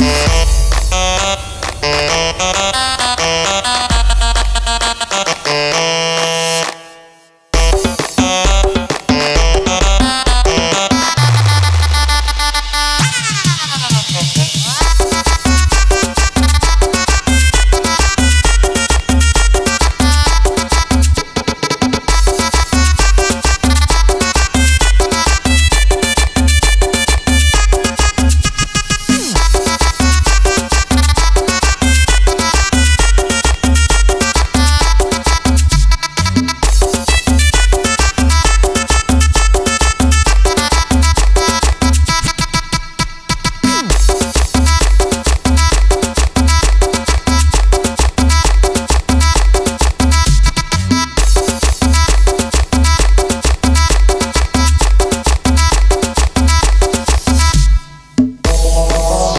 Yeah.